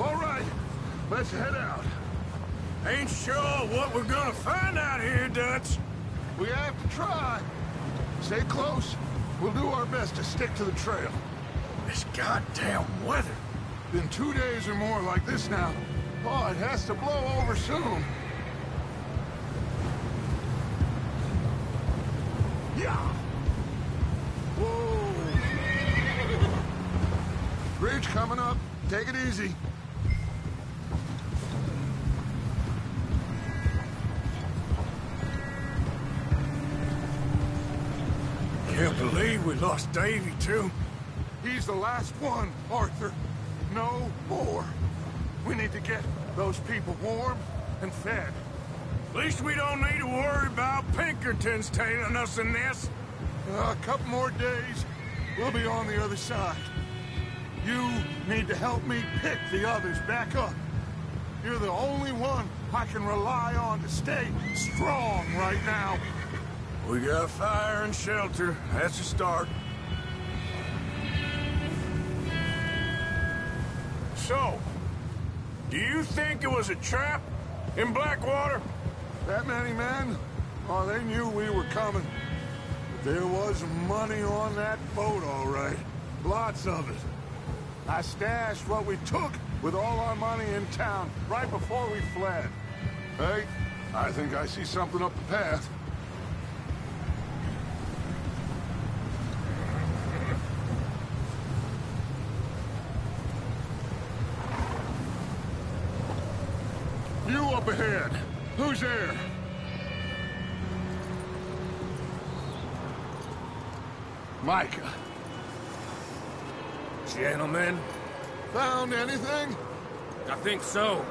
All right, let's head out. Ain't sure what we're gonna find out here, Dutch. We have to try. Stay close. We'll do our best to stick to the trail. This goddamn weather. Been two days or more like this now. Oh, it has to blow over soon. Yeah. Whoa. Coming up. Take it easy. Can't believe we lost Davy, too. He's the last one, Arthur. No more. We need to get those people warm and fed. At least we don't need to worry about Pinkertons tailing us in this. Uh, a couple more days, we'll be on the other side. You need to help me pick the others back up. You're the only one I can rely on to stay strong right now. We got fire and shelter. That's a start. So, do you think it was a trap in Blackwater? That many men? Oh, they knew we were coming. But there was money on that boat, all right. Lots of it. I stashed what we took with all our money in town right before we fled. Hey, I think I see something up the path. You up ahead. Who's there? Micah. Gentlemen, Found anything? I think so.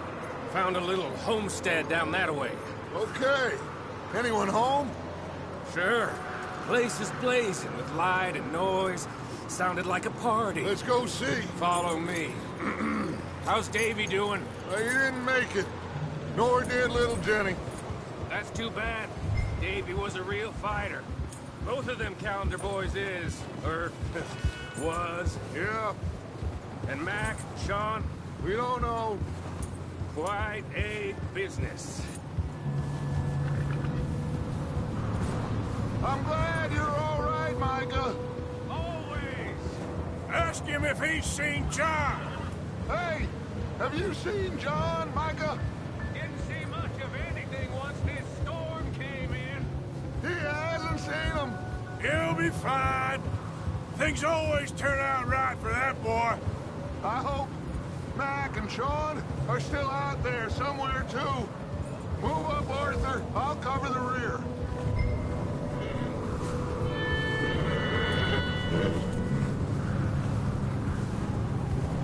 Found a little homestead down that way. Okay. Anyone home? Sure. Place is blazing with light and noise. Sounded like a party. Let's go see. Follow me. How's Davy doing? Uh, he didn't make it. Nor did little Jenny. That's too bad. Davy was a real fighter. Both of them Callander boys is, or was. Yeah, And Mac, Sean, we don't know. quite a business. I'm glad you're all right, Micah. Always. Ask him if he's seen John. Hey, have you seen John, Micah? Didn't see much of anything once this storm came in. He hasn't seen him. He'll be fine. Things always turn out right for that boy. I hope Mac and Sean are still out there somewhere, too. Move up, Arthur. I'll cover the rear.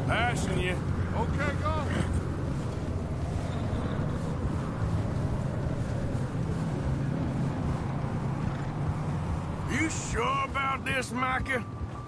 Passing you. Okay, go. You sure about this, Micah?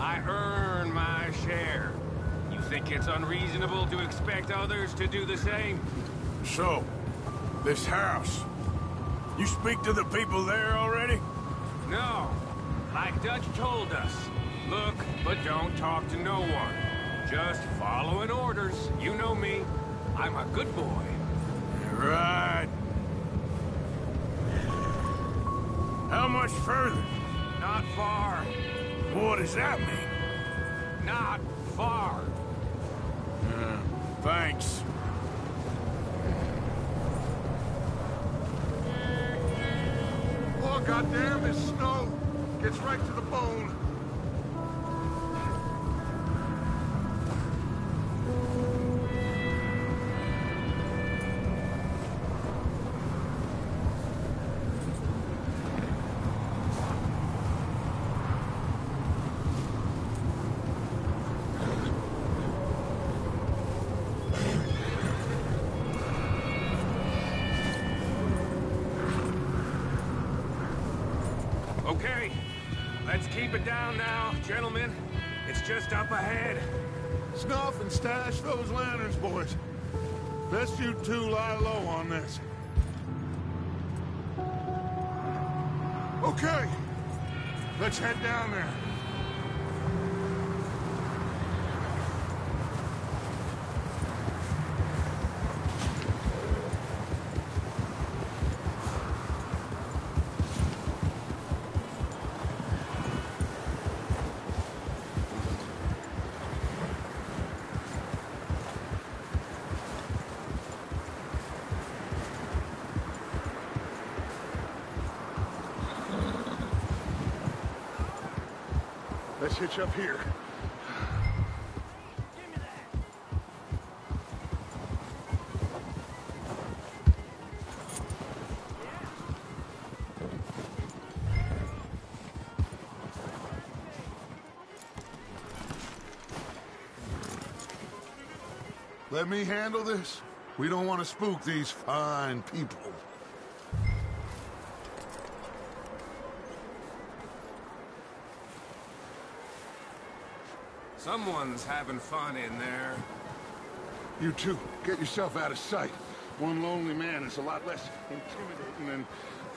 I earn my share. You think it's unreasonable to expect others to do the same? So, this house. You speak to the people there already? No. Like Dutch told us. Look, but don't talk to no one. Just following orders. You know me. I'm a good boy. Right. How much further? Not far. What does that mean? Not far. Hmm, thanks. Oh, goddamn, this snow gets right to the bone. Stash those lanterns, boys. Best you two lie low on this. Okay. Let's head down there. Me handle this. We don't want to spook these fine people. Someone's having fun in there. You two, get yourself out of sight. One lonely man is a lot less intimidating than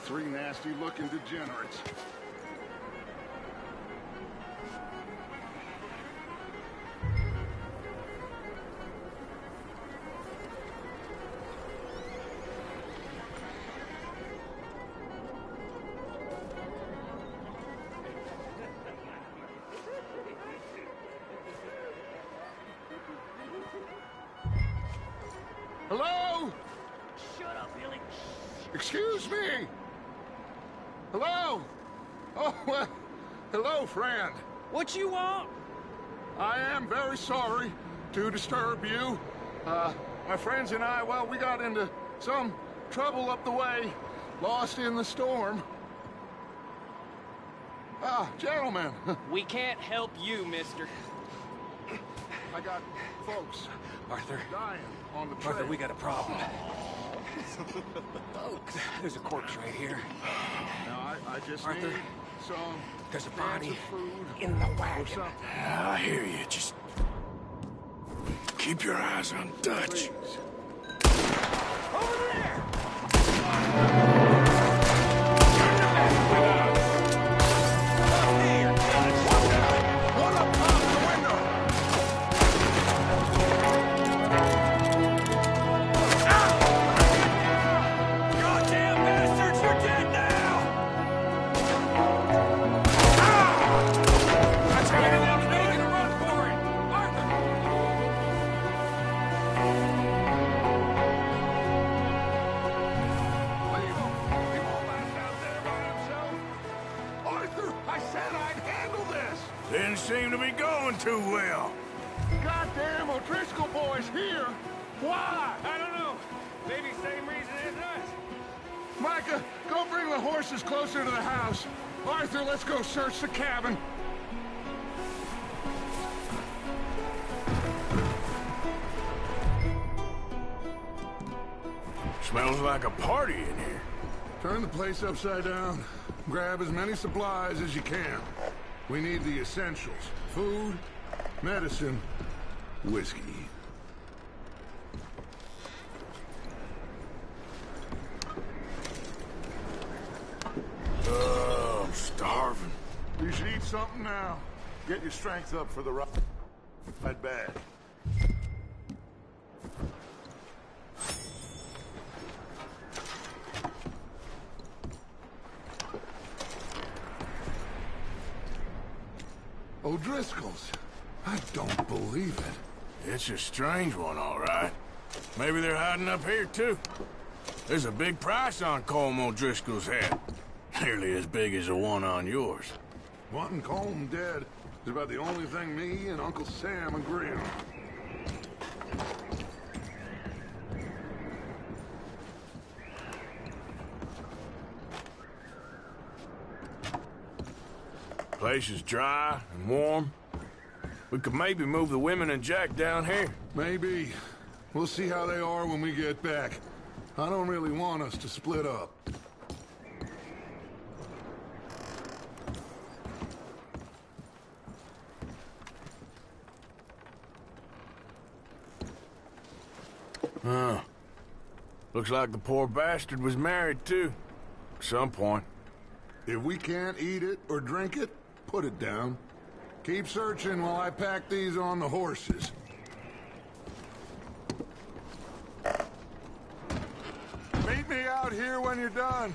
three nasty-looking degenerates. Into some trouble up the way, lost in the storm. Ah, gentlemen, We can't help you, mister. I got folks Arthur, dying on the trail. Arthur, we got a problem. Folks, there's a corpse right here. No, I, I just Arthur, need some There's a body food in the wagon. I hear you. Just keep your eyes on Dutch. Please. Goddamn closer to the house. Arthur, let's go search the cabin. Smells like a party in here. Turn the place upside down. Grab as many supplies as you can. We need the essentials. Food, medicine, whiskey. Oh, I'm starving. You should eat something now. Get your strength up for the ride. I'd bad. O'Driscoll's. I don't believe it. It's a strange one, all right. Maybe they're hiding up here, too. There's a big price on Colm O'Driscoll's head. Nearly as big as the one on yours. Wanting Colm dead is about the only thing me and Uncle Sam agree on. Place is dry and warm. We could maybe move the women and Jack down here. Maybe. We'll see how they are when we get back. I don't really want us to split up. Huh. Looks like the poor bastard was married, too. At some point. If we can't eat it or drink it, put it down. Keep searching while I pack these on the horses. Meet me out here when you're done.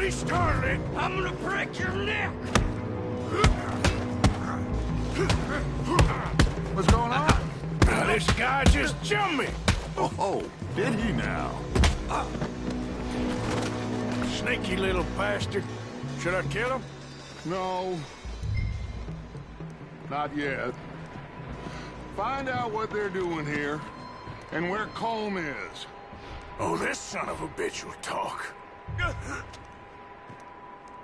Cousin! Well, he started it. I'm gonna break your neck! What's going on? Now, this guy just jumped me! Oh, oh, did he now? Sneaky little bastard. Should I kill him? No. Not yet. Find out what they're doing here and where Colm is. Oh, this son of a bitch will talk.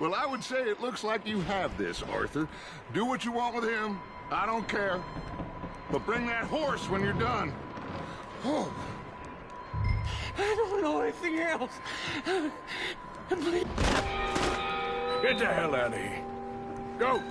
Well, I would say it looks like you have this, Arthur. Do what you want with him. I don't care. But bring that horse when you're done. Oh, I don't know anything else. Please. Get the hell out of here. Go!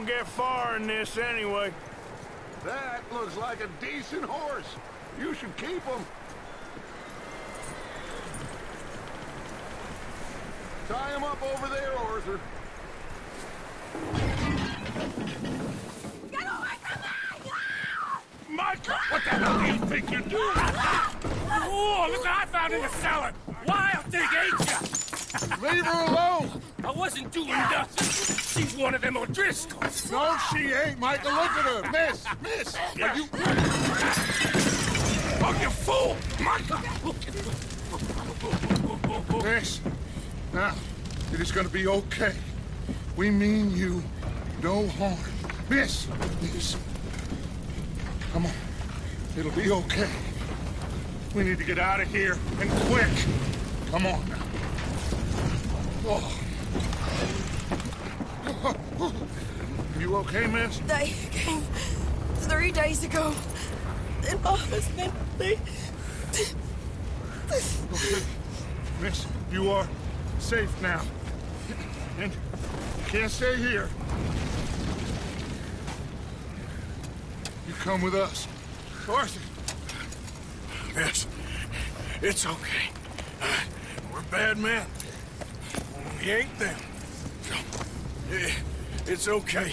Won't get far in this anyway. That looks like a decent horse. You should keep him. Tie him up over there, Arthur. Micah, what the hell do you think you're doing? Oh, look what I found in the cellar. Wild thing, ain't ya? Leave her alone. I wasn't doing nothing. She's one of them O'Driscolls. No, she ain't, Micah. Look at her. Miss, miss. Are you... Oh, you fool! Micah! Miss. Now, it is going to be okay. We mean you no harm. Miss, miss. Come on. It'll be okay. We need to get out of here, and quick. Come on now. Oh. You okay, miss? They came three days ago. And husband, they... Okay. Miss, you are safe now. And you can't stay here. You come with us. Arthur, Yes, it's okay. Uh, we're bad men. We ain't them. It's okay.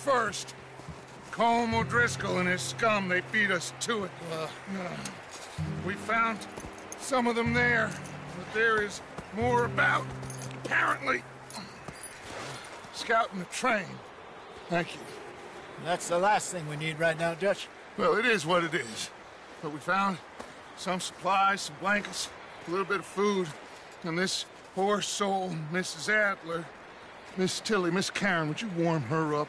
First. Colm O'Driscoll and his scum, they beat us to it. Uh, we found some of them there, but there is more about, apparently. Scouting the train. Thank you. That's the last thing we need right now, Dutch. Well, it is what it is. But we found some supplies, some blankets, a little bit of food, and this poor soul, Mrs. Adler, Miss Tilly, Miss Karen, would you warm her up?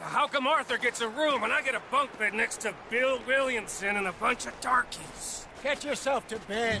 How come Arthur gets a room and I get a bunk bed next to Bill Williamson and a bunch of darkies? Get yourself to bed.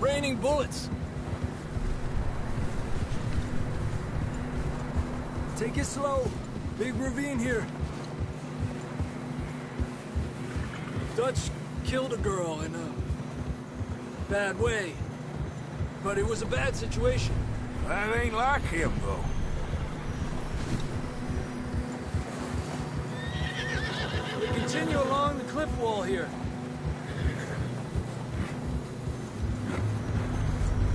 Raining bullets. Take it slow. Big ravine here. Dutch killed a girl in a bad way. But it was a bad situation. That ain't like him, though. We continue along the cliff wall here.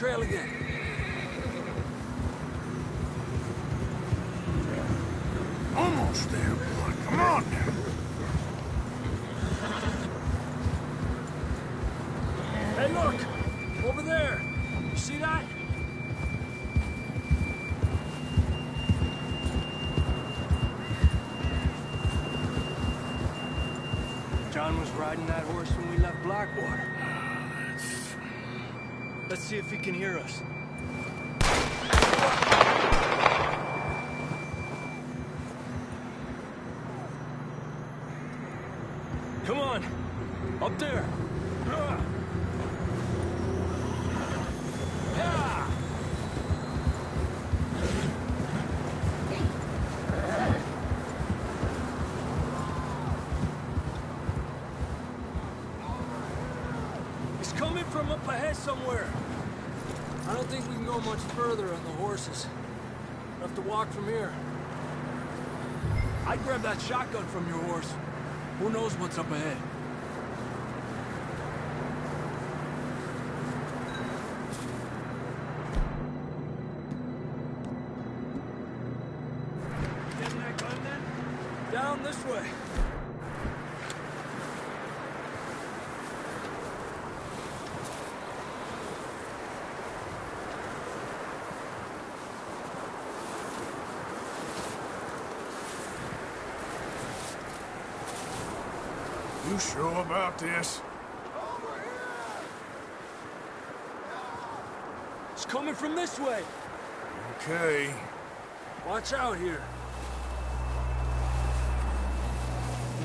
Trail again. See if he can hear us. Come on! Up there! It's coming from up ahead somewhere. I don't think we can go much further on the horses. We'll have to walk from here. I'd grab that shotgun from your horse. Who knows what's up ahead? Sure about this? It's coming from this way. Okay. Watch out here.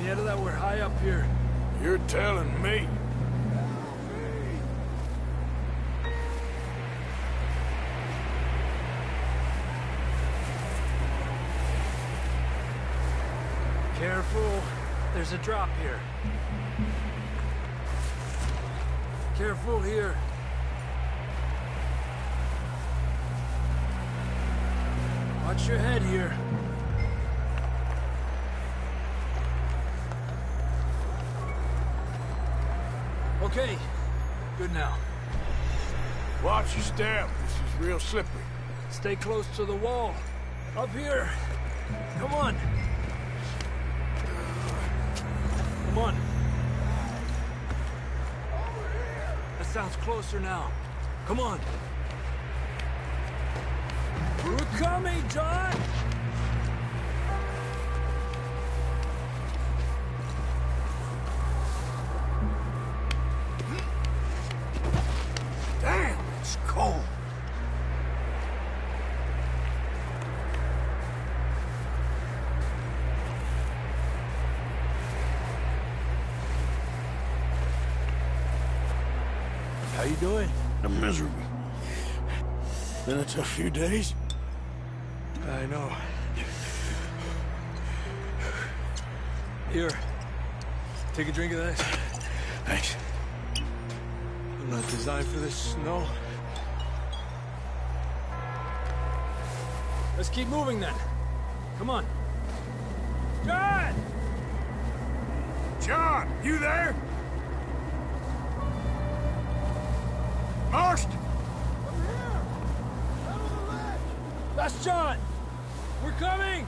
Yeah, that we're high up here. You're telling me. Careful. There's a drop here. Careful here. Watch your head here. Okay. Good now. Watch your step. This is real slippery. Stay close to the wall. Up here. Come on. Come on. That sounds closer now. Come on. We're coming, John! A few days. I know. Here. Take a drink of this. Thanks. I'm not designed for this snow. Let's keep moving then. Come on. John! John, you there? John! We're coming!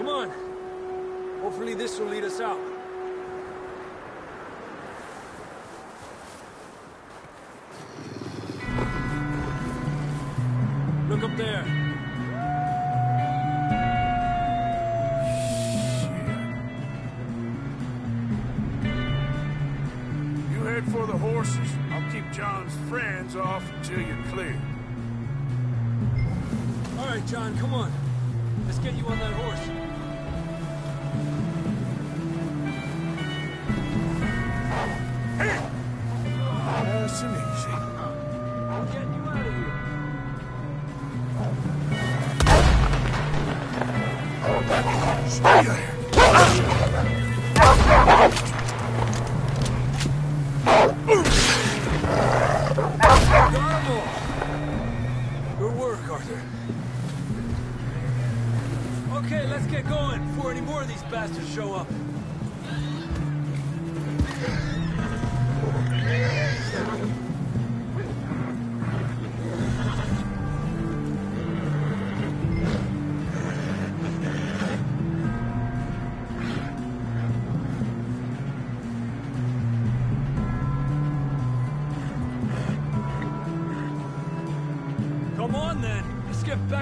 Come on. Hopefully this will lead us out. Look up there. You head for the horses. I'll keep John's friends off until you're clear. All right, John, come on. Let's get you on that horse. Stay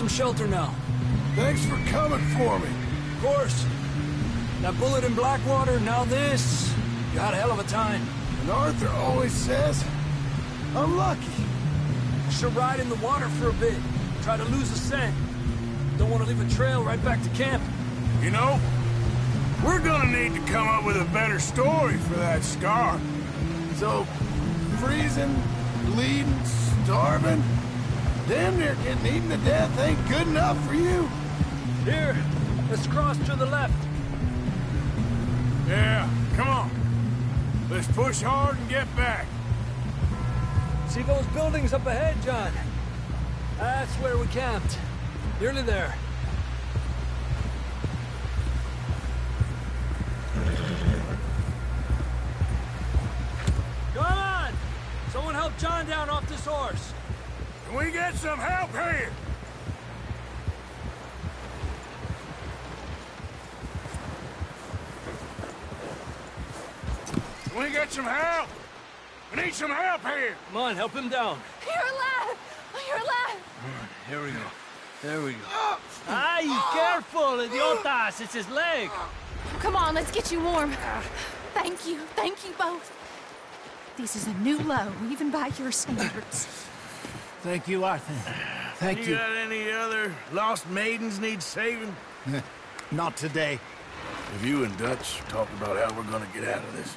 Some shelter now. Thanks for coming for me. Of course. That bullet in Blackwater, now this. You had a hell of a time. And Arthur always says, I'm lucky. Should ride in the water for a bit. Try to lose the scent. Don't want to leave a trail right back to camp. You know, we're gonna need to come up with a better story for that scar. So, freezing, bleeding, starving, damn near getting eaten to death ain't good enough for you. Here, let's cross to the left. Yeah, come on. Let's push hard and get back. See those buildings up ahead, John? That's where we camped. Nearly there. Come on! Someone help John down off this horse. Can we get some help here? Can we get some help? We need some help here. Come on, help him down. You're alive! You're alive! Here we go. There we go. Ay, careful, idiotas! It's his leg. Come on, let's get you warm. Thank you. Thank you both. This is a new low, even by your standards. Thank you, Arthur. Thank you. got any other lost maidens need saving? Not today. Have you and Dutch talked about how we're gonna get out of this?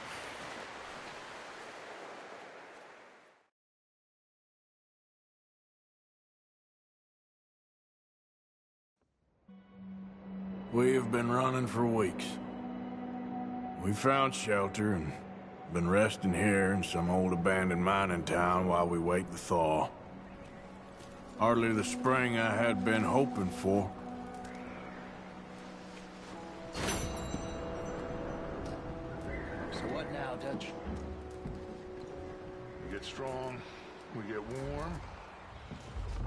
We have been running for weeks. We found shelter and been resting here in some old abandoned mining town while we wait the thaw. Hardly the spring I had been hoping for. So what now, Dutch? We get strong, we get warm,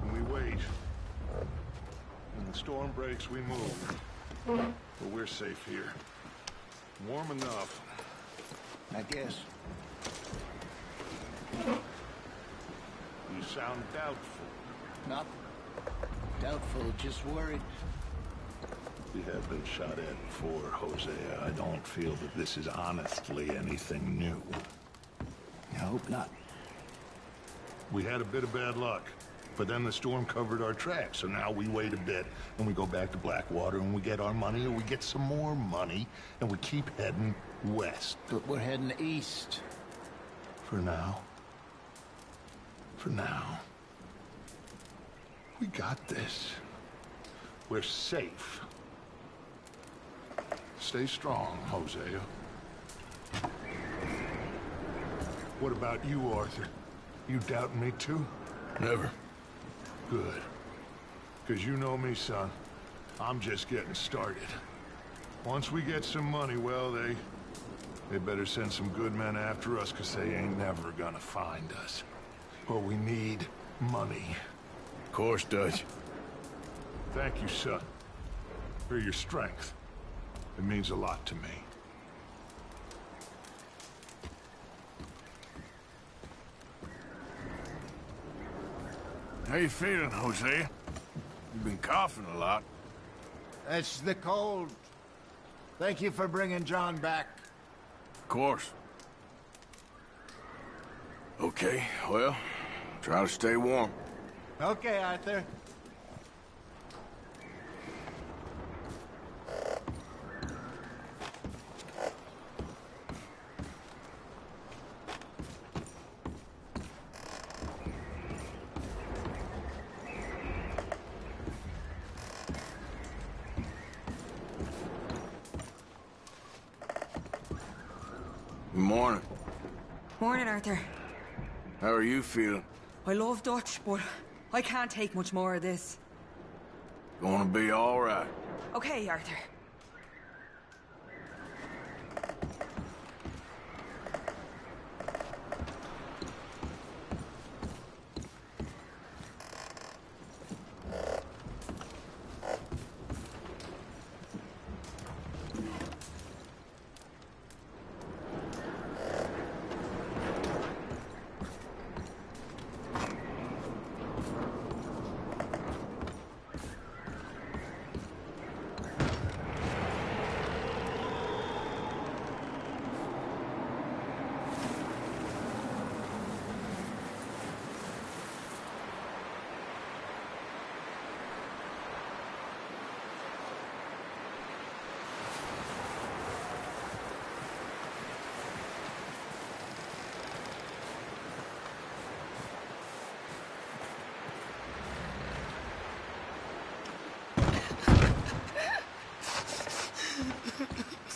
and we wait. When the storm breaks, we move. But we're safe here. Warm enough. I guess. You sound doubtful. Not doubtful, just worried. We have been shot at before, Hosea. I don't feel that this is honestly anything new. I hope not. We had a bit of bad luck, but then the storm covered our tracks, so now we wait a bit, and we go back to Blackwater, and we get our money, and we get some more money, and we keep heading west. But we're heading east. For now. For now. We got this. We're safe. Stay strong, Hosea. What about you, Arthur? You doubting me too? Never. Good. Because you know me, son. I'm just getting started. Once we get some money, well, they... They better send some good men after us, because they ain't never gonna find us. But we need money. Of course, Dutch. Thank you, son. For your strength. It means a lot to me. How you feeling, Hosea? You've been coughing a lot. That's the cold. Thank you for bringing John back. Of course. Okay, well, try to stay warm. Okay, Arthur. Good morning. Morning, Arthur. How are you feeling? I love Dutch, but I can't take much more of this. Gonna be all right. Okay, Arthur.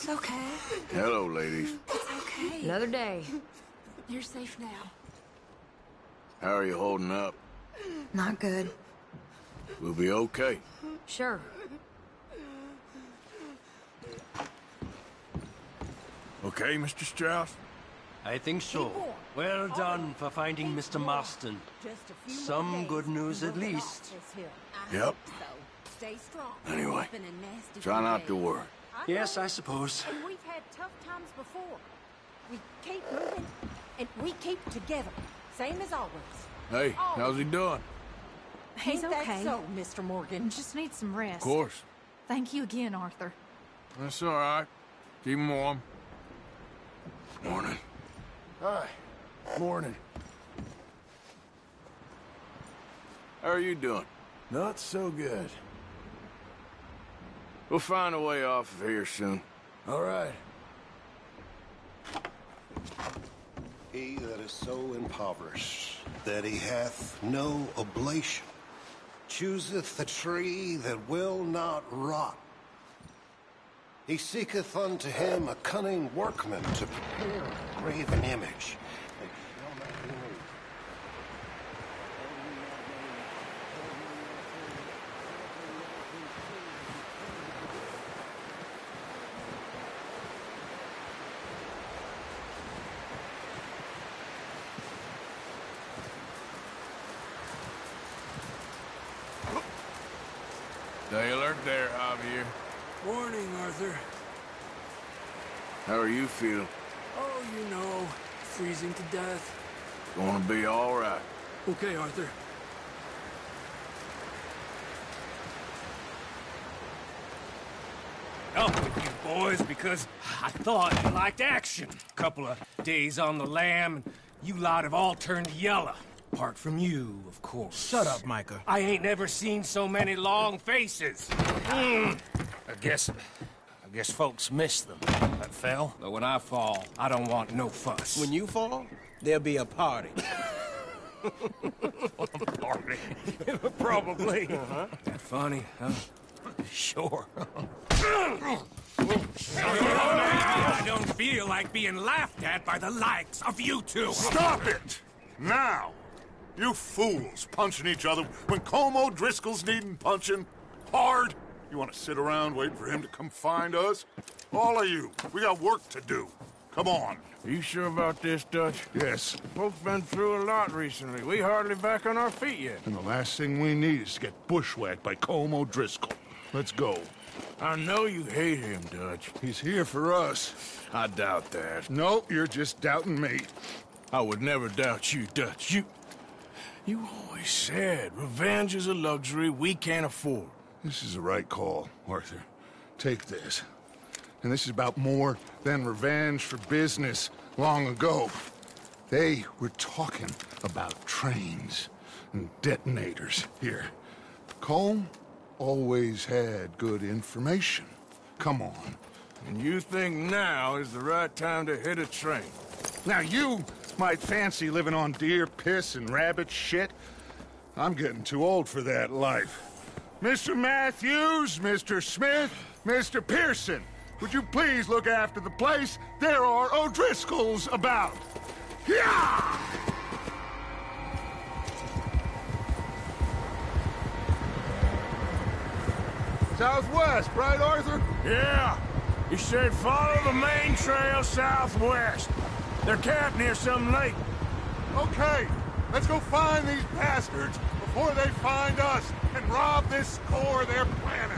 It's okay. Hello, ladies. It's okay. Another day. You're safe now. How are you holding up? Not good. We'll be okay. Sure. Okay, Mr. Strauss? I think so. Well done for finding Mr. Marston. Some good news at least. Yep. Stay. Anyway, try not to worry. Yes, I suppose. And we've had tough times before. We keep moving, and we keep together. Same as always. Hey, how's he doing? He's Ain't that okay. so, Mr. Morgan? Just needs some rest. Of course. Thank you again, Arthur. That's all right. Keep him warm. Morning. Hi. Morning. How are you doing? Not so good. We'll find a way off of here soon. All right. He that is so impoverished that he hath no oblation chooseth the tree that will not rot. He seeketh unto him a cunning workman to prepare a graven image. that shall not be moved. Stay alert there, Javier. Morning, Arthur. How are you feel? Oh, you know, freezing to death. Gonna be all right. Okay, Arthur. Up with you boys because I thought you liked action. Couple of days on the lam, and you lot have all turned yellow. Apart from you, of course. Shut up, Micah. I ain't never seen so many long faces. Hmm. I guess... I guess folks miss them. That fell. But when I fall, I don't want no fuss. When you fall, there'll be a party. A party. Probably. Uh-huh. That funny, huh? Sure. I don't feel like being laughed at by the likes of you two. Stop it! Now! You fools punching each other when Colm O'Driscoll's needing punching hard. You want to sit around waiting for him to come find us? All of you, we got work to do. Come on. Are you sure about this, Dutch? Yes. Folks been through a lot recently. We hardly back on our feet yet. And the last thing we need is to get bushwhacked by Colm O'Driscoll. Let's go. I know you hate him, Dutch. He's here for us. I doubt that. No, you're just doubting me. I would never doubt you, Dutch. You... You always said revenge is a luxury we can't afford. This is the right call, Arthur. Take this. And this is about more than revenge for business long ago. They were talking about trains and detonators here. Colm always had good information. Come on. And you think now is the right time to hit a train? Now you might fancy living on deer piss and rabbit shit. I'm getting too old for that life. Mr. Matthews, Mr. Smith, Mr. Pearson, would you please look after the place? There are O'Driscolls about. Yeah! Southwest, right, Arthur? Yeah. He said follow the main trail southwest. They're camped near some lake. Okay, let's go find these bastards before they find us and rob this core they're planning. What's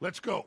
Let's go.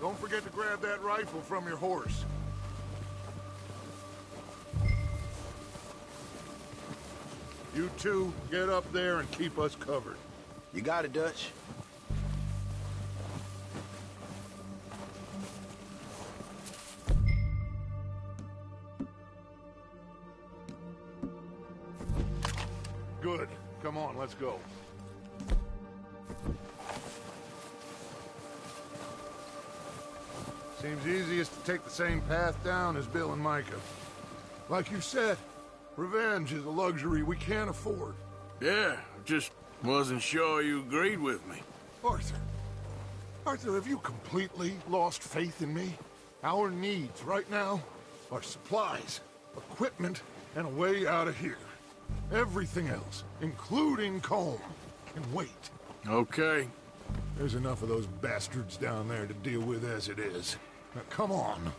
Don't forget to grab that rifle from your horse. You two, get up there and keep us covered. You got it, Dutch. Let's go. Seems easiest to take the same path down as Bill and Micah. Like you said, revenge is a luxury we can't afford. Yeah, just wasn't sure you agreed with me. Arthur. Arthur, have you completely lost faith in me? Our needs right now are supplies, equipment, and a way out of here. Everything else, including Colm, And wait. Okay. There's enough of those bastards down there to deal with as it is. Now, come on.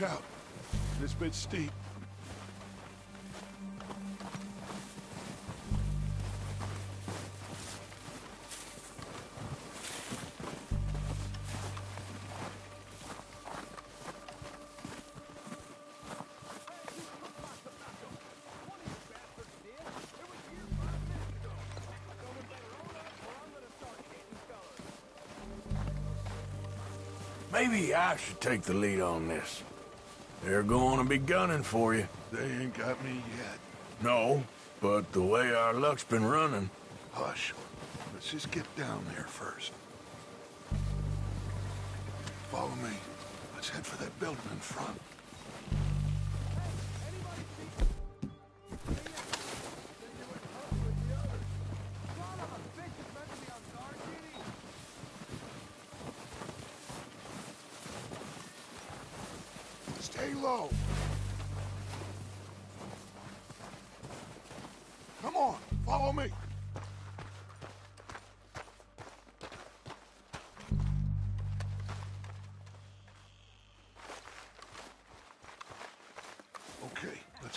Watch out. This bit's steep. Maybe I should take the lead on this. They're going to be gunning for you. They ain't got me yet. No, but the way our luck's been running... Hush. Let's just get down there first. Follow me. Let's head for that building in front.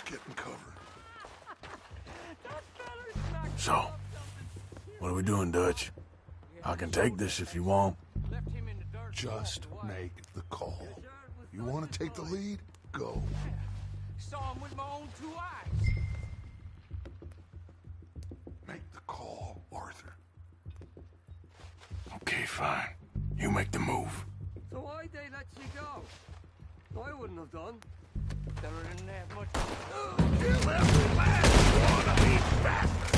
Okay, let's get in cover. So, what are we doing, Dutch? I can take this if you want. Just make the call. You want to take the lead? Go. Saw him with my own two eyes. Make the call, Arthur. Okay, fine. You make the move. So why'd they let you go? I wouldn't have done. There isn't that much. Every last one of these bastards!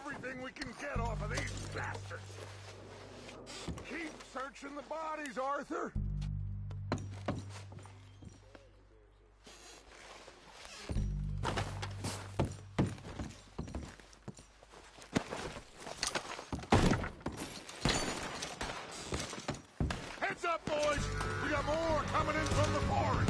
Everything we can get off of these bastards! Keep searching the bodies, Arthur! Heads up, boys! We got more coming in from the forest!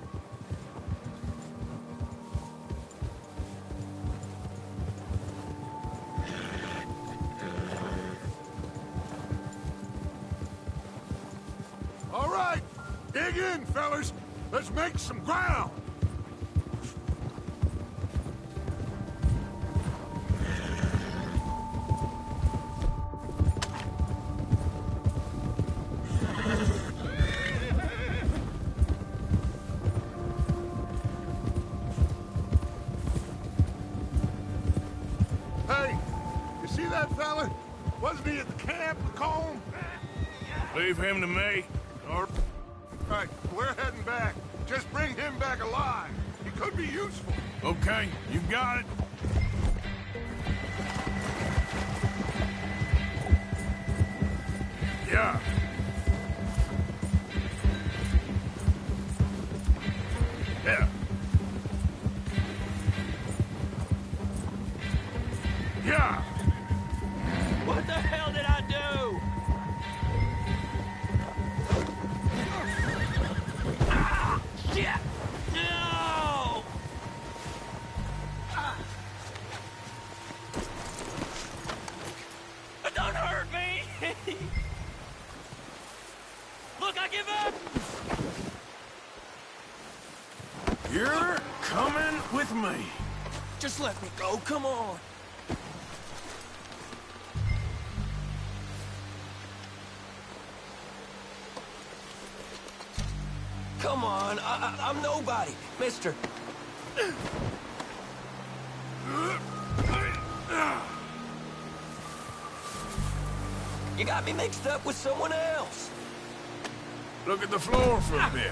Fellas. Let's make some ground. Hey, you see that fella? Wasn't he at the camp, Macomb? Leave him to me. Go, come on. Come on, I, I, I'm nobody, mister. You got me mixed up with someone else. Look at the floor for a bit.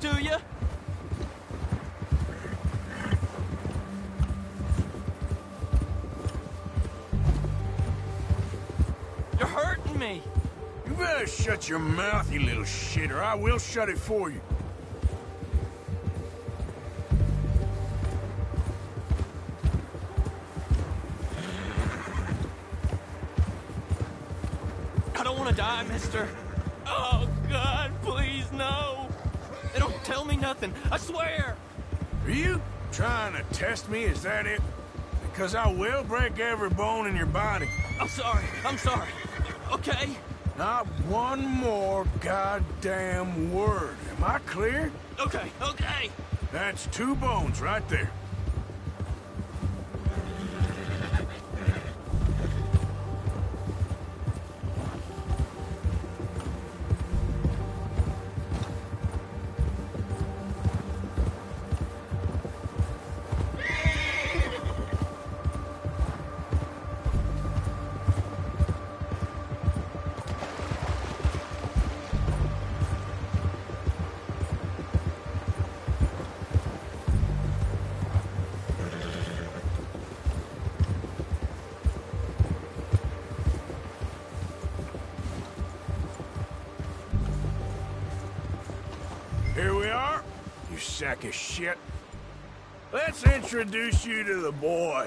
do you? You're hurting me. You better shut your mouth, you little shitter. I will shut it for you. I don't want to die, mister. Oh, God, please, no. Tell me nothing, I swear. Are you trying to test me? Is that it? Because I will break every bone in your body. I'm sorry, I'm sorry. Okay? Not one more goddamn word. Am I clear? Okay, okay. That's two bones right there. Shit. Let's introduce you to the boys.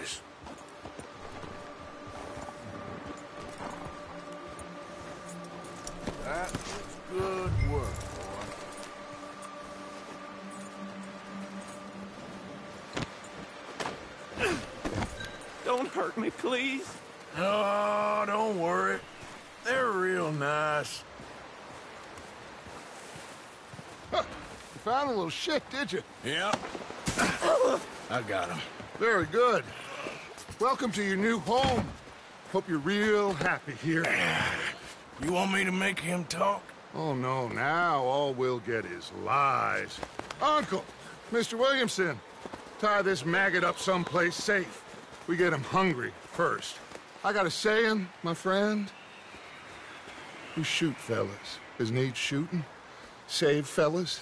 Shit, did you? Yep. I got him. Very good. Welcome to your new home. Hope you're real happy here. You want me to make him talk? Oh, no, now all we'll get is lies. Uncle, Mr. Williamson, tie this maggot up someplace safe. We get him hungry first. I got a saying, my friend. We shoot fellas as need shooting, save fellas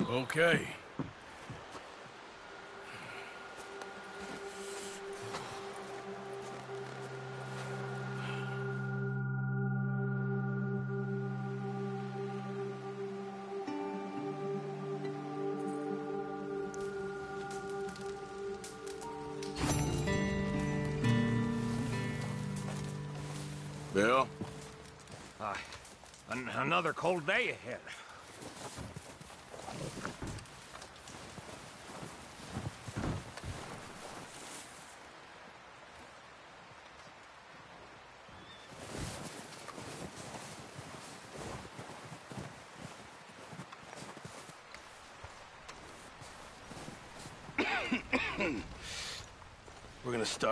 Okay. Bill? Uh, an another cold day ahead.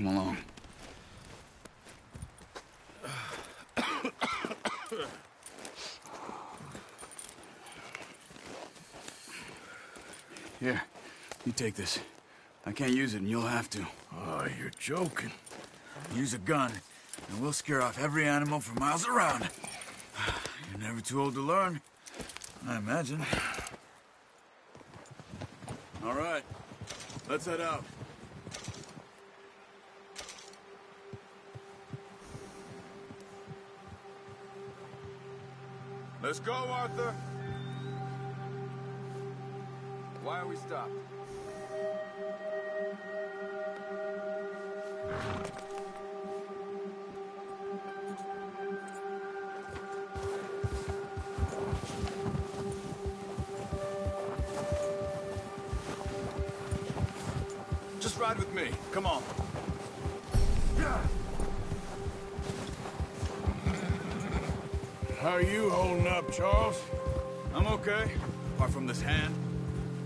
Come along. Here, you take this. I can't use it, and you'll have to. Oh, you're joking. Use a gun, and we'll scare off every animal for miles around. You're never too old to learn, I imagine. All right, let's head out. Let's go, Arthur. Why are we stopped? Just ride with me. Come on. How are you holding up, Charles? I'm okay, apart from this hand.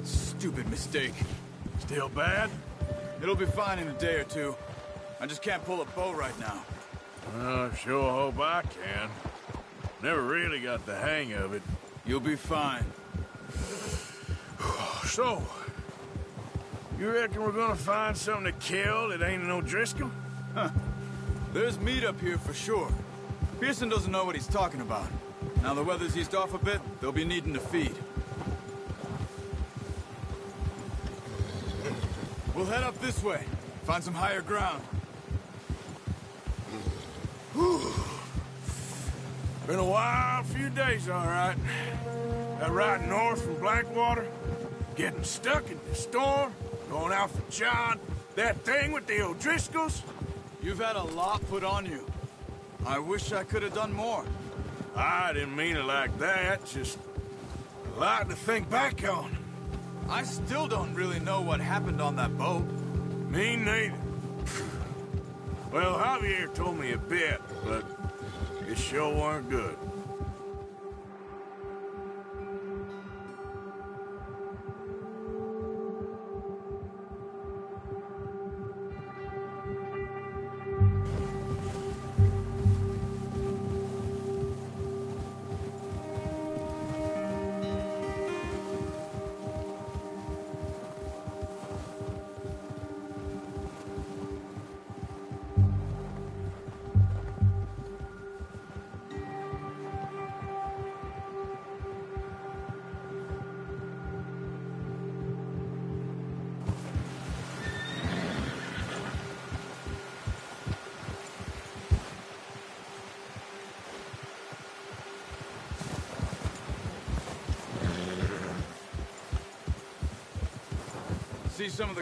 Stupid mistake. Still bad? It'll be fine in a day or two. I just can't pull a bow right now. I sure hope I can. Never really got the hang of it. You'll be fine. So, you reckon we're gonna find something to kill that ain't no Driscoll? Huh. There's meat up here for sure. Pearson doesn't know what he's talking about. Now the weather's eased off a bit, they'll be needing to feed. We'll head up this way. Find some higher ground. Been a wild few days, all right. That ride north from Blackwater, getting stuck in the storm, going out for John, that thing with the O'Driscolls. You've had a lot put on you. I wish I could have done more. I didn't mean it like that, just a lot to think back on. I still don't really know what happened on that boat. Me neither. Well, Javier told me a bit, but it sure weren't good.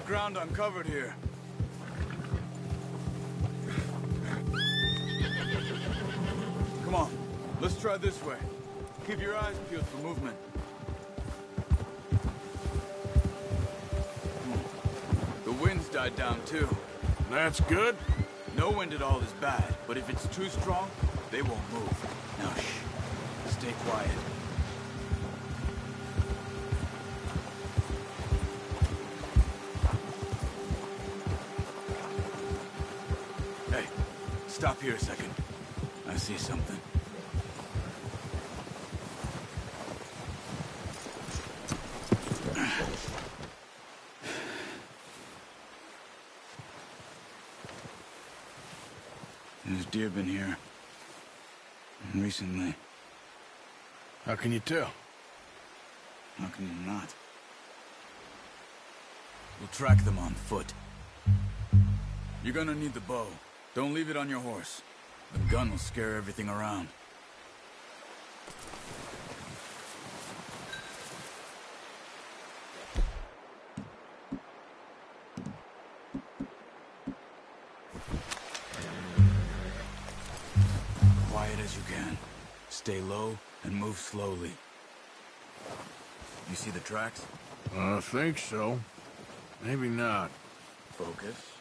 The ground uncovered here. Come on, let's try this way. Keep your eyes peeled for movement. The wind's died down too. That's good. No wind at all is bad, but if it's too strong, they won't move. Now shh. Stay quiet. Stop here a second. I see something. There's deer been here. Recently. How can you tell? How can you not? We'll track them on foot. You're gonna need the bow. Don't leave it on your horse. The gun will scare everything around. Quiet as you can. Stay low and move slowly. You see the tracks? I think so. Maybe not. Focus.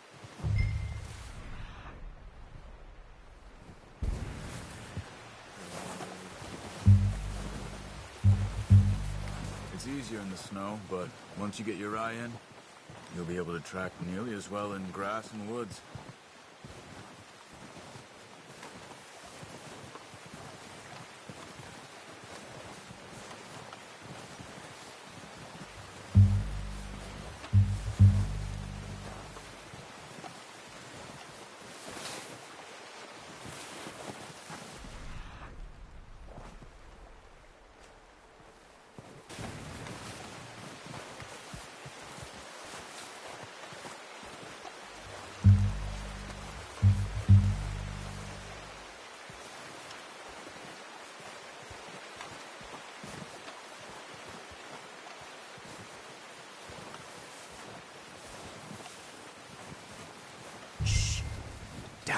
Snow, but once you get your eye in, you'll be able to track nearly as well in grass and woods.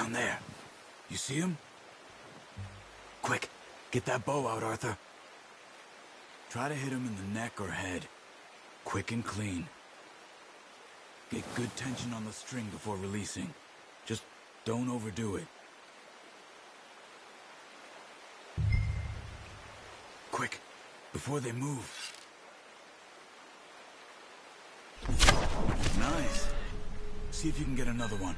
Down there. You see him? Quick, get that bow out, Arthur. Try to hit him in the neck or head. Quick and clean. Get good tension on the string before releasing. Just don't overdo it. Quick, before they move. Nice. See if you can get another one.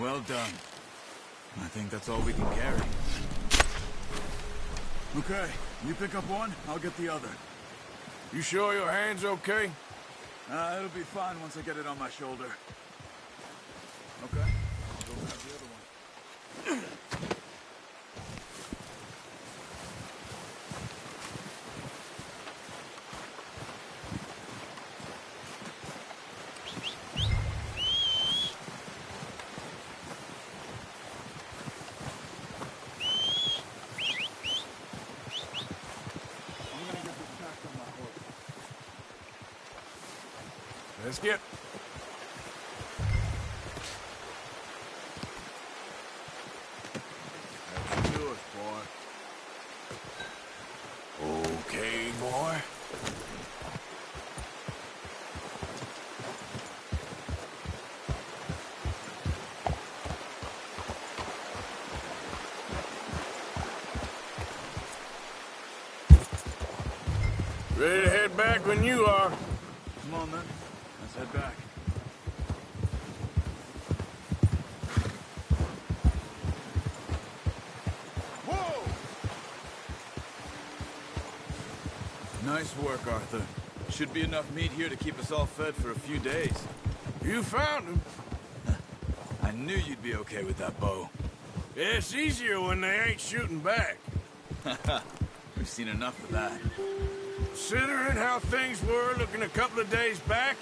Well done. I think that's all we can carry. Okay, you pick up one, I'll get the other. You sure your hand's okay? Uh, it'll be fine once I get it on my shoulder. Okay, I'll go grab the other one. Let's get. That's yours, boy. Okay, boy. Ready to head back when you are. Come on, then. Let's head back. Nice work, Arthur. Should be enough meat here to keep us all fed for a few days. You found him. I knew you'd be okay with that bow. Yeah, it's easier when they ain't shooting back. We've seen enough of that. Considering how things were looking a couple of days back.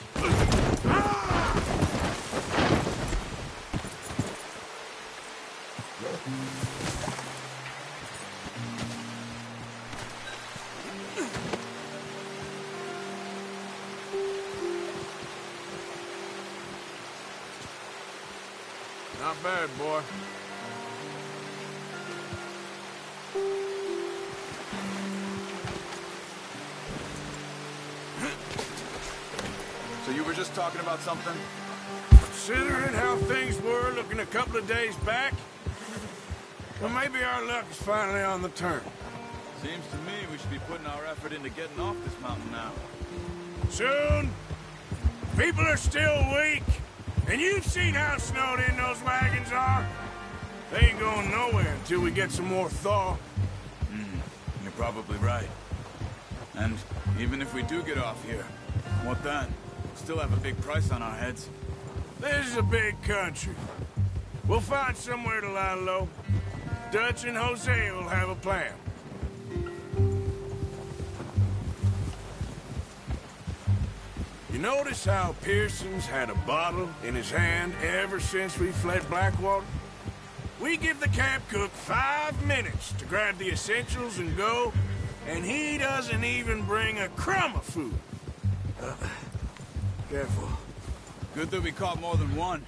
Not bad, boy. Talking about something? Considering how things were looking a couple of days back, well, maybe our luck is finally on the turn. Seems to me we should be putting our effort into getting off this mountain now. Soon. People are still weak. And you've seen how snowed in those wagons are. They ain't going nowhere until we get some more thaw. Hmm, you're probably right. And even if we do get off here, what then? Still have a big price on our heads. This is a big country. We'll find somewhere to lie low. Dutch and Hosea will have a plan. You notice how Pearson's had a bottle in his hand ever since we fled Blackwater? We give the camp cook five minutes to grab the essentials and go, and he doesn't even bring a crumb of food. Careful. Good that we caught more than one.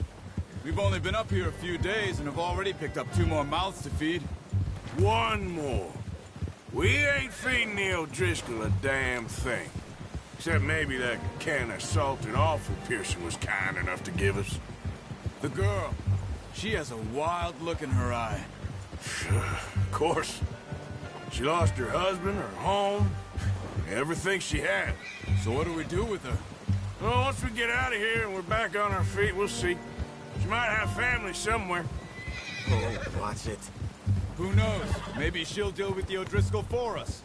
We've only been up here a few days and have already picked up two more mouths to feed. One more. We ain't feeding the Driscoll a damn thing. Except maybe that can of salted offal Pearson was kind enough to give us. The girl. She has a wild look in her eye. of course. She lost her husband, her home, everything she had. So what do we do with her? Well, once we get out of here and we're back on our feet, we'll see. She might have family somewhere. Oh, watch it. Who knows? Maybe she'll deal with the O'Driscoll for us.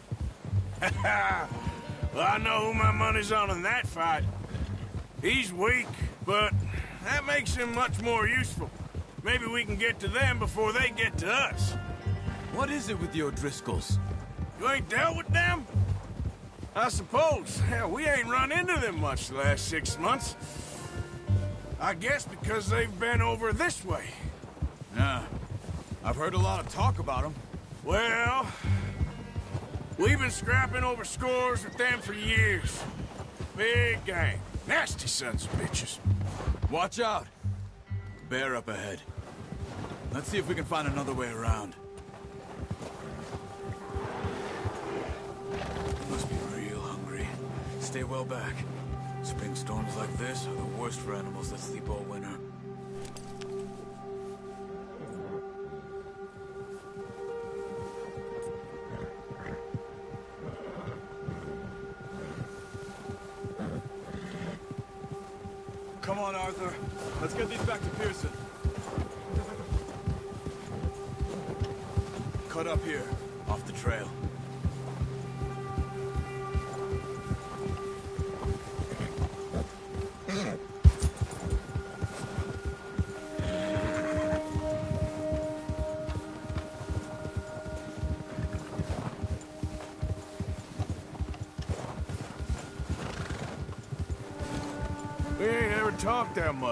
well, I know who my money's on in that fight. He's weak, but that makes him much more useful. Maybe we can get to them before they get to us. What is it with the O'Driscolls? You ain't dealt with them? I suppose. Hell, we ain't run into them much the last six months. I guess because they've been over this way. Yeah. I've heard a lot of talk about them. Well, we've been scrapping over scores with them for years. Big gang. Nasty sons of bitches. Watch out. Bear up ahead. Let's see if we can find another way around. Stay well back. Spring storms like this are the worst for animals that sleep all winter.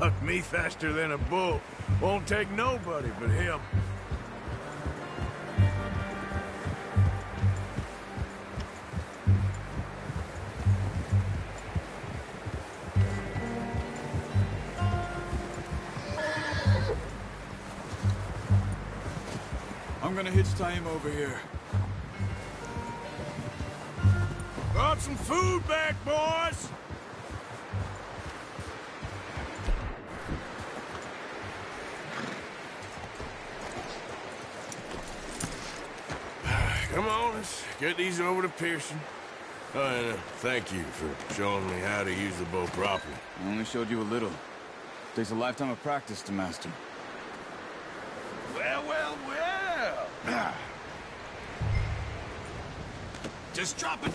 Bucked me faster than a bull. Won't take nobody but him. I'm gonna hitch time over here. Brought some food back, boys! Come on, let's get these over to Pearson. Oh, and uh, thank you for showing me how to use the bow properly. I only showed you a little. Takes a lifetime of practice to master. Well, well, well! Just drop it.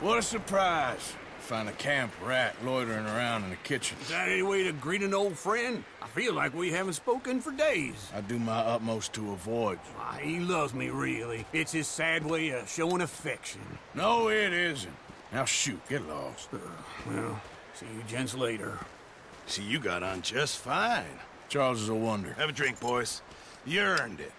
What a surprise. Find a camp rat loitering around in the kitchen. Is that any way to greet an old friend? I feel like we haven't spoken for days. I do my utmost to avoid you. Why, he loves me, really. It's his sad way of showing affection. No, it isn't. Now shoot, get lost. Uh, well, see you gents later. See, you got on just fine. Charles is a wonder. Have a drink, boys. You earned it.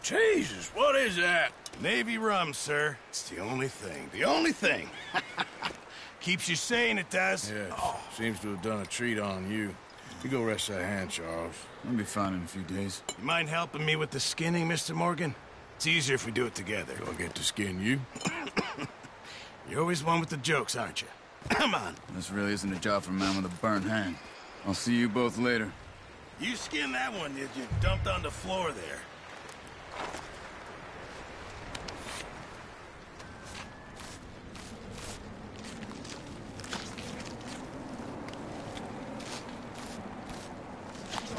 Jesus, what is that? Navy rum, sir. It's the only thing. The only thing. Keeps you sane, it does. Yeah, Oh. Seems to have done a treat on you. You go rest that hand, Charles. I'll be fine in a few days. You mind helping me with the skinning, Mr. Morgan? It's easier if we do it together. Do I get to skin you? You're always one with the jokes, aren't you? Come on. This really isn't a job for a man with a burnt hand. I'll see you both later. You skinned that one, did you? Dumped on the floor there.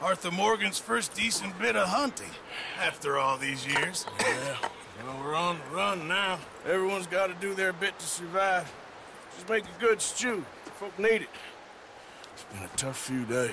Arthur Morgan's first decent bit of hunting after all these years. Yeah. Well, we're on the run now. Everyone's got to do their bit to survive. Just make a good stew. Folk need it. It's been a tough few days.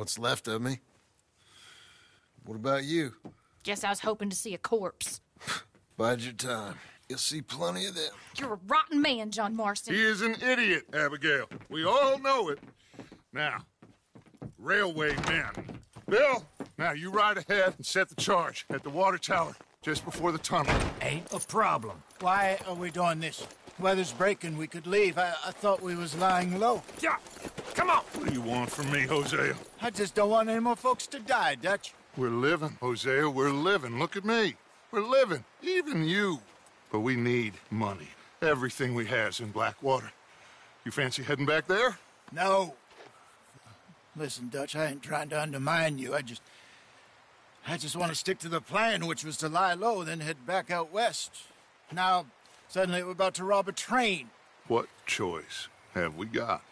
Or what's left of me. What about you? Guess I was hoping to see a corpse. Bide your time. You'll see plenty of them. You're a rotten man, John Marston. He is an idiot, Abigail. We all know it. Now, railway men. Bill, now you ride ahead and set the charge at the water tower just before the tunnel. Ain't a problem. Why are we doing this? Weather's breaking. We could leave. I, I thought we was lying low. Yeah, come on. What do you want from me, Hosea? I just don't want any more folks to die, Dutch. We're living, Hosea. We're living. Look at me. We're living. Even you. But we need money. Everything we has in Blackwater. You fancy heading back there? No. Listen, Dutch, I ain't trying to undermine you. I just... I just want to stick to the plan, which was to lie low, then head back out west. Now, suddenly we're about to rob a train. What choice have we got?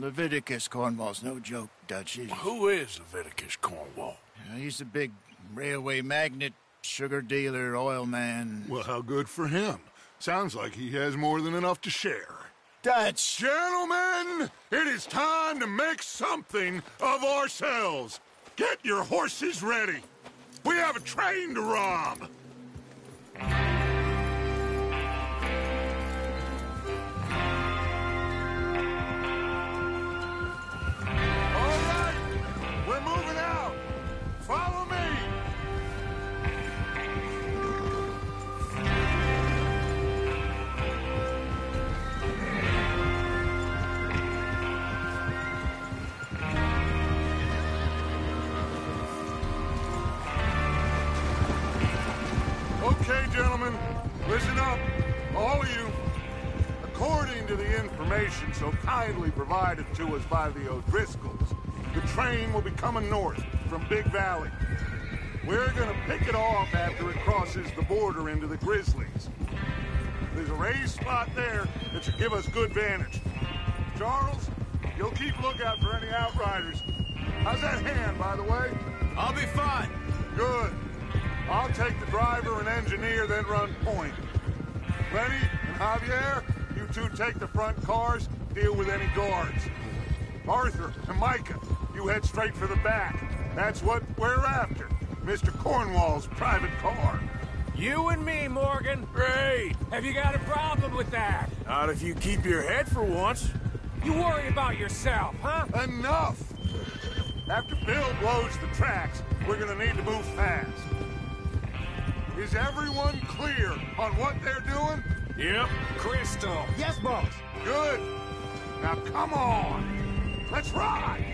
Leviticus Cornwall's no joke, Dutch. He's, Who is Leviticus Cornwall? you know, he's a big railway magnate, sugar dealer, oil man. Well, how good for him. Sounds like he has more than enough to share. Dutch! Gentlemen, it is time to make something of ourselves. Get your horses ready. We have a train to rob. The information so kindly provided to us by the O'Driscolls, the train will be coming north from Big Valley. We're gonna pick it off after it crosses the border into the Grizzlies. There's a raised spot there that should give us good vantage. Charles, you'll keep lookout for any outriders. How's that hand, by the way? I'll be fine. Good. I'll take the driver and engineer, then run point. Lenny and Javier, two take the front cars, deal with any guards. Arthur and Micah, you head straight for the back. That's what we're after. Mr. Cornwall's private car. You and me, Morgan. Great. Have you got a problem with that? Not if you keep your head for once. You worry about yourself, huh? Enough! After Bill blows the tracks, we're gonna need to move fast. Is everyone clear on what they're doing? Yep. Crystal. Yes, boss. Good. Now come on. Let's ride.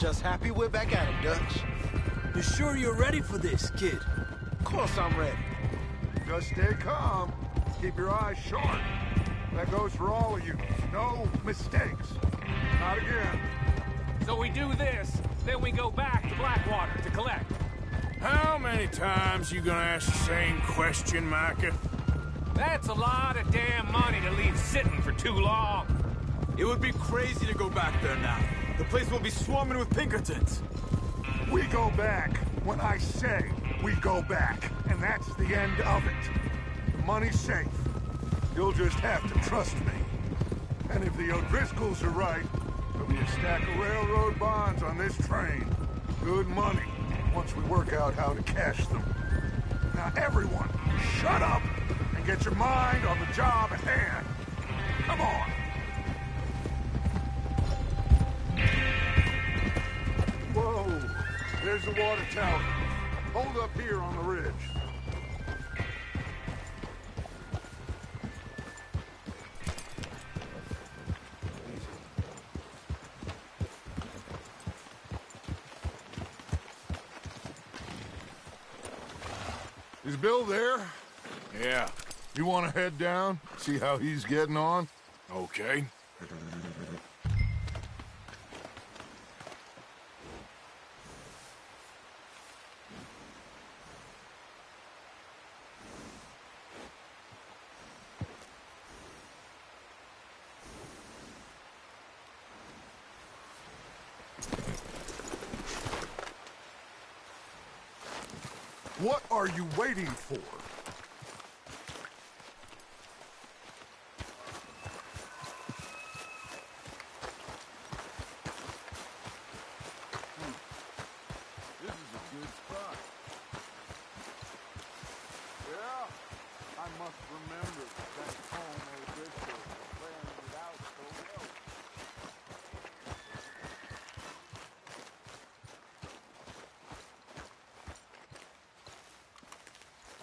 Just happy we're back at it, Dutch. You sure you're ready for this, kid? Of course I'm ready. Just stay calm. Keep your eyes sharp. That goes for all of you. No mistakes. Not again. So we do this, then we go back to Blackwater to collect. How many times you gonna ask the same question, Micah? That's a lot of damn money to leave sitting for too long. It would be crazy to go back there now. The place will be swarming with Pinkertons. We go back when I say we go back, and that's the end of it. The money's safe. You'll just have to trust me. And if the O'Driscolls are right, there'll be a stack of railroad bonds on this train. Good money, once we work out how to cash them. Now everyone, shut up and get your mind on the job at hand. Come on. There's the water tower. Hold up here on the ridge. Is Bill there? Yeah. You want to head down, see how he's getting on? Okay. What are you waiting for? This is a good spot. Yeah, I must remember that Colm O'Driscoll laying it out so well.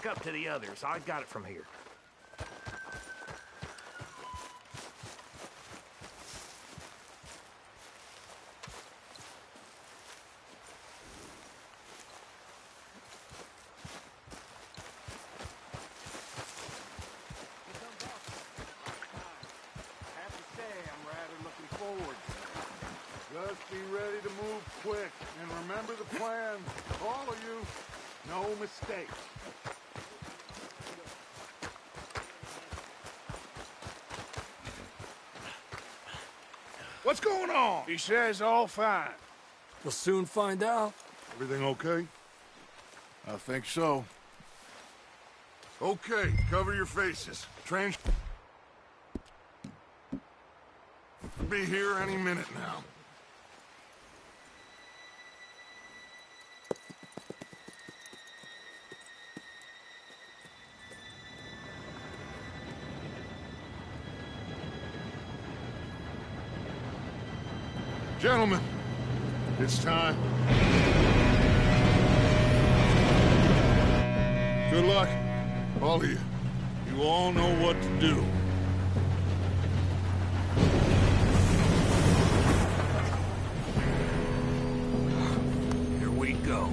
back up to the others. I got it from here. have to say I'm rather looking forward to it. Just be ready to move quick, and remember the plan. All of you, no mistakes. What's going on? He says all fine. We'll soon find out. Everything okay? I think so. Okay, cover your faces. Train... Be here any minute now. Gentlemen, it's time. Good luck, all of you. You all know what to do. Here we go.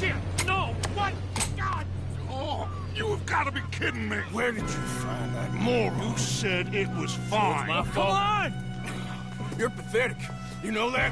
Shit! No! What? God! Oh, you have got to be kidding me. Where did you find that moron? You said it was fine. my fault. on! You're pathetic. You know that?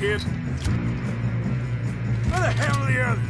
Kid. Where the hell are the others?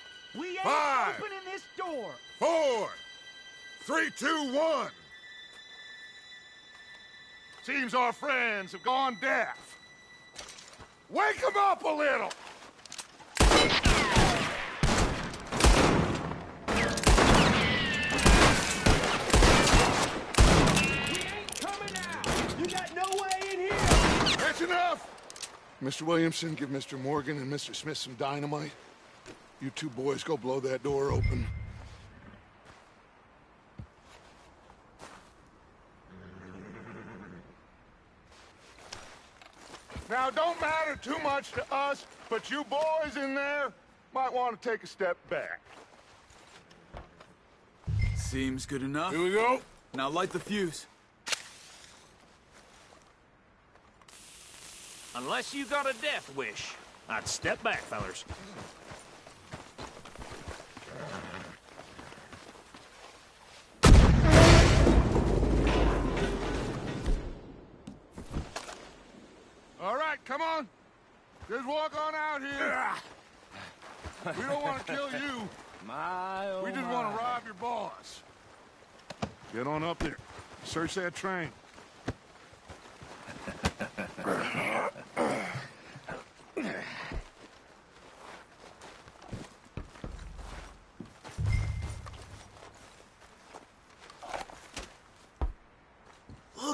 We ain't Five. opening this door. Four. Three, two, one. Seems our friends have gone deaf. Wake them up a little. He ain't coming out. You got no way in here. That's enough. Mr. Williamson, give Mr. Morgan and Mr. Smith some dynamite. You two boys go blow that door open. Now, don't matter too much to us, but you boys in there might want to take a step back. Seems good enough. Here we go. Now light the fuse. Unless you got a death wish, I'd step back, fellers. All right, come on. Just walk on out here. We don't want to kill you. My, oh We just my. want to rob your boss. Get on up there. Search that train.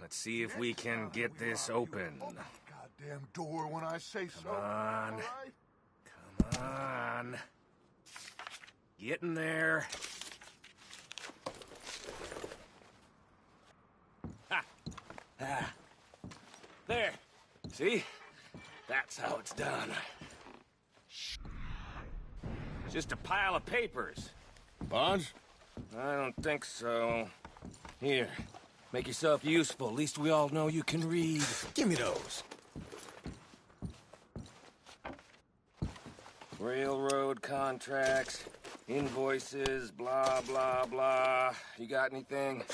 let's see if we can get this open. Goddamn door when I say so. Come on. Come on. Get in there. Ha! Ah. There. See? That's how it's done. It's Just a pile of papers. Bonds? I don't think so. Here, make yourself useful. At least we all know you can read. Give me those. Railroad contracts, invoices, blah, blah, blah. You got anything?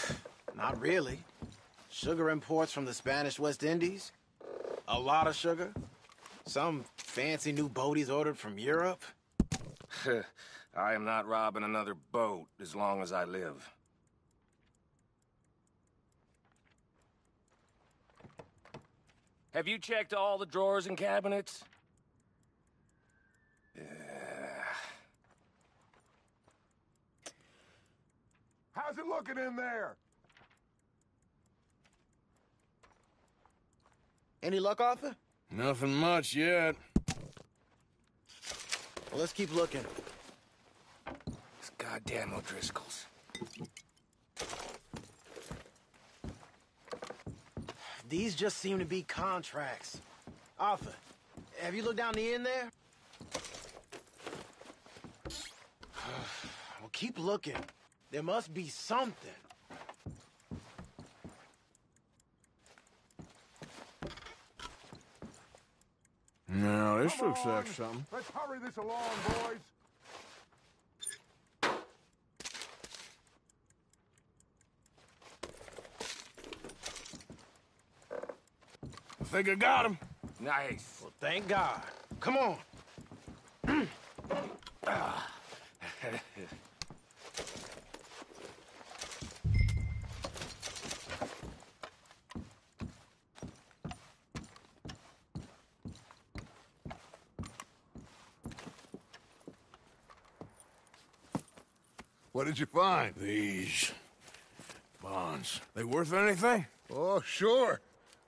Not really. Sugar imports from the Spanish West Indies. A lot of sugar. Some fancy new boat he's ordered from Europe. I am not robbing another boat as long as I live. Have you checked all the drawers and cabinets? How's it looking in there? Any luck, Arthur? Nothing much yet. Well, let's keep looking. It's goddamn O'Driscolls. These just seem to be contracts. Arthur, have you looked down the end there? well, keep looking. There must be something. No, this Come looks like something. Let's hurry this along, boys. Think I got him. Nice. Well, thank God. Come on. What did you find? These bonds. They worth anything? Oh, sure.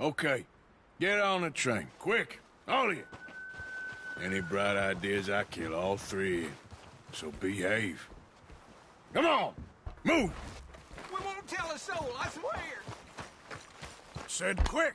Okay. Get on the train. Quick. All of you. Any bright ideas, I kill all three. So behave. Come on. Move. We won't tell a soul, I swear. Said quick.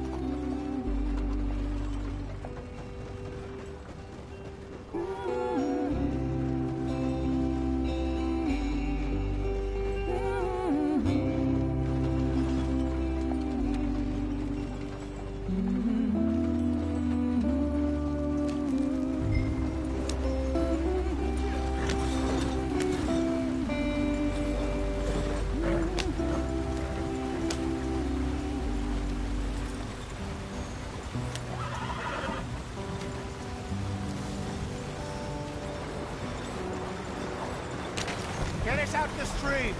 Us out.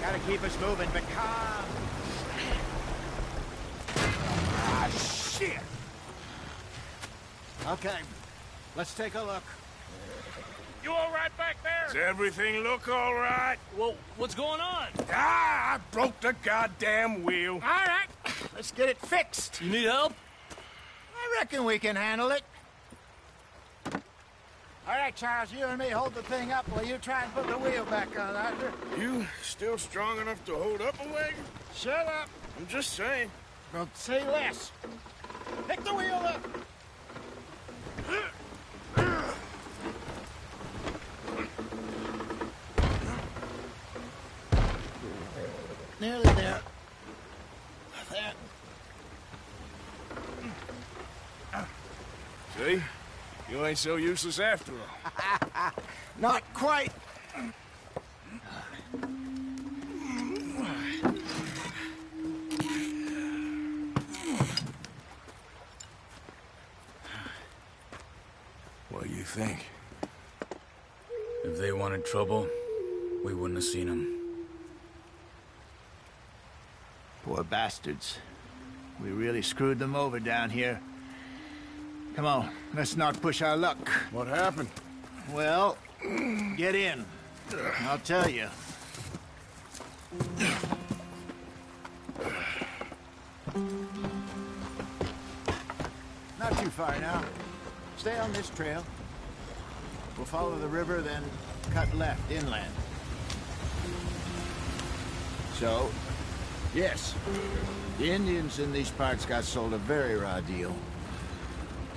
Gotta keep us moving, but calm. Ah, shit! Okay, let's take a look. You all right back there? Does everything look all right? Well, what's going on? Ah, I broke the goddamn wheel. All right, let's get it fixed. You need help? I reckon we can handle it. All right, Charles, you and me hold the thing up while you try and put the wheel back on, Arthur. You still strong enough to hold up a wagon? Shut up. I'm just saying. Well, say less. Pick the wheel up. Nearly there. There. See? You ain't so useless after all. Not quite. What do you think? If they wanted trouble, we wouldn't have seen them. Poor bastards. We really screwed them over down here. Come on, let's not push our luck. What happened? Well, get in. I'll tell you. Not too far now. Stay on this trail. We'll follow the river, then cut left inland. So, yes, the Indians in these parts got sold a very raw deal.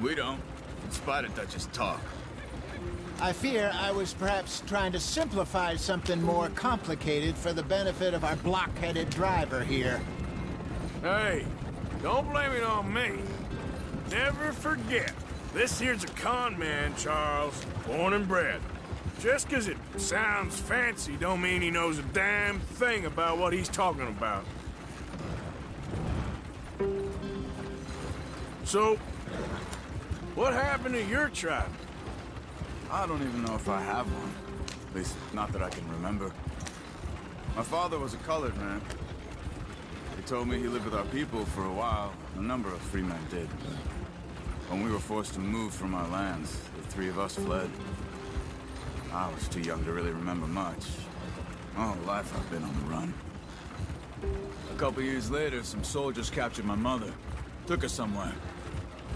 We don't, in spite of Dutch's talk. I fear I was perhaps trying to simplify something more complicated for the benefit of our blockheaded driver here. Hey, don't blame it on me. Never forget, this here's a con man, Charles, born and bred. Just 'cause it sounds fancy don't mean he knows a damn thing about what he's talking about. So, what happened to your tribe? I don't even know if I have one. At least, not that I can remember. My father was a colored man. He told me he lived with our people for a while. A number of free men did. When we were forced to move from our lands, the three of us fled. I was too young to really remember much. My whole life I've been on the run. A couple years later, some soldiers captured my mother. Took her somewhere.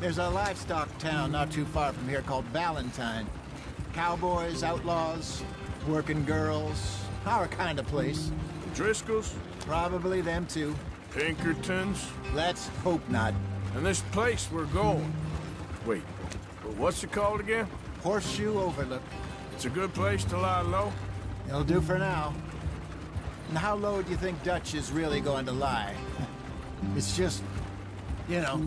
There's a livestock town not too far from here called Valentine. Cowboys, outlaws, working girls, our kind of place. Driscolls? Probably them too. Pinkertons? Let's hope not. And this place we're going. Wait, but what's it called again? Horseshoe Overlook. It's a good place to lie low? It'll do for now. And how low do you think Dutch is really going to lie? It's just, you know,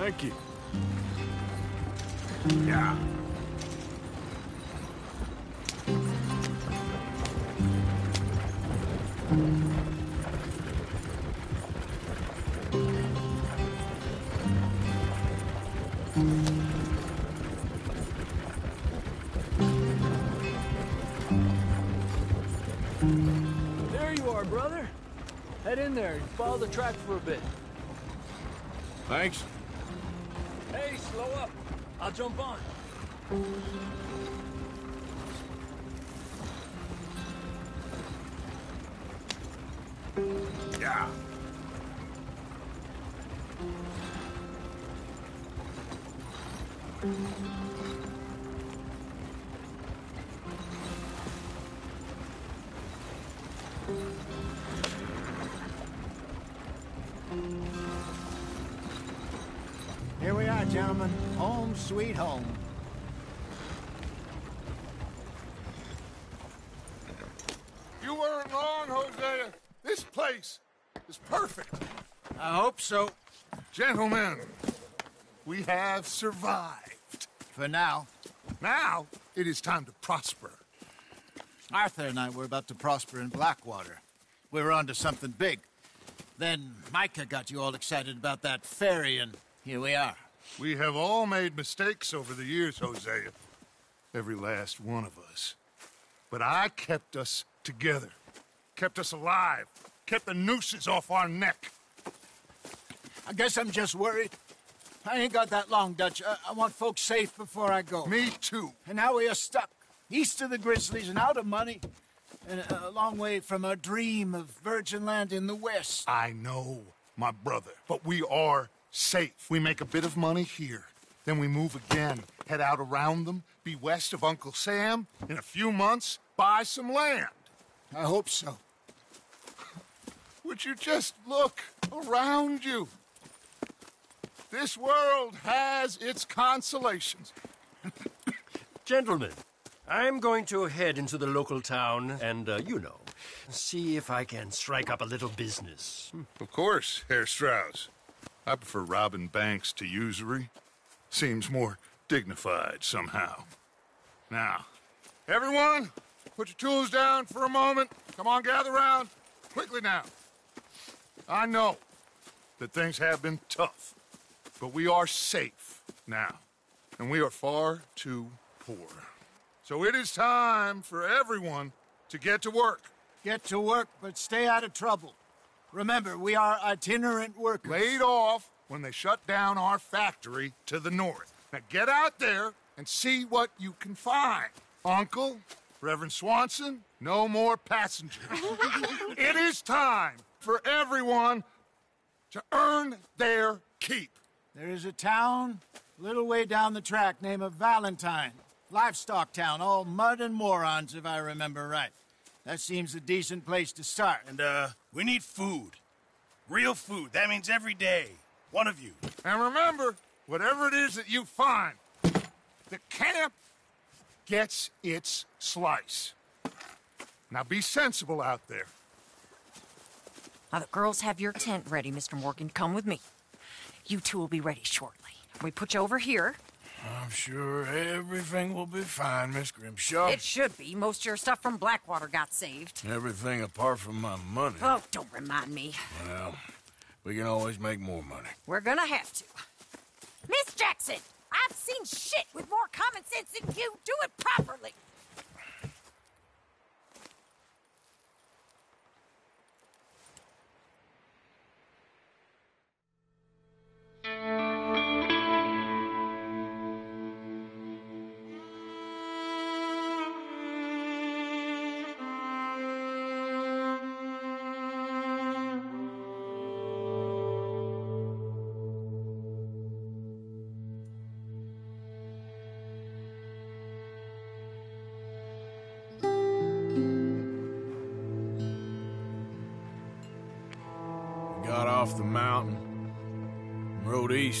Thank you. Yeah. There you are, brother. Head in there and follow the track for a bit. Thanks. Hey, slow up. I'll jump on. Yeah. Here we are, gentlemen. Home sweet home. You weren't wrong, Hosea. This place is perfect. I hope so. Gentlemen, we have survived. For now. Now, it is time to prosper. Arthur and I were about to prosper in Blackwater. We were onto something big. Then Micah got you all excited about that ferry, and here we are. We have all made mistakes over the years, Hosea. Every last one of us. But I kept us together, kept us alive, kept the nooses off our neck. I guess I'm just worried. I ain't got that long, Dutch. I, I want folks safe before I go. Me too. And now we are stuck, east of the Grizzlies and out of money, and a, a long way from our dream of virgin land in the west. I know, my brother, but we are safe. We make a bit of money here, then we move again, head out around them, be west of Uncle Sam, in a few months, buy some land. I hope so. Would you just look around you? This world has its consolations. Gentlemen, I'm going to head into the local town and, uh, you know, see if I can strike up a little business. Of course, Herr Strauss. I prefer robbing banks to usury. Seems more dignified somehow. Now, everyone, put your tools down for a moment. Come on, gather round. Quickly now. I know that things have been tough, but we are safe now, and we are far too poor. So it is time for everyone to get to work. Get to work, but stay out of trouble. Remember, we are itinerant workers. Laid off when they shut down our factory to the north. Now get out there and see what you can find. Uncle, Reverend Swanson, no more passengers. it is time for everyone to earn their keep. There is a town a little way down the track named of Valentine. Livestock town, all mud and morons, if I remember right. That seems a decent place to start. And, uh, we need food. Real food. That means every day. One of you. And remember, whatever it is that you find, the camp gets its slice. Now be sensible out there. Now, the girls have your tent ready, Mr. Morgan. Come with me. You two will be ready shortly. We put you over here. I'm sure everything will be fine, Miss Grimshaw. It should be. Most of your stuff from Blackwater got saved. Everything apart from my money. Oh, don't remind me. Well, we can always make more money. We're gonna have to. Miss Jackson, I've seen shit with more common sense than you. Do it properly.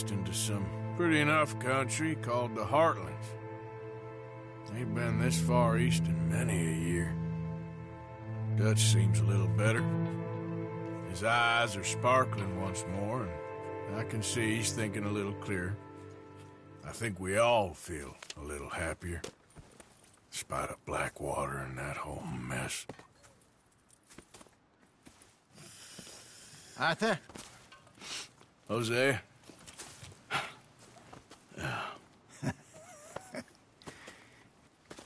east into some pretty enough country called the Heartlands. Ain't been this far east in many a year. Dutch seems a little better. His eyes are sparkling once more, and I can see he's thinking a little clearer. I think we all feel a little happier, spite of Blackwater and that whole mess. Arthur? Hosea?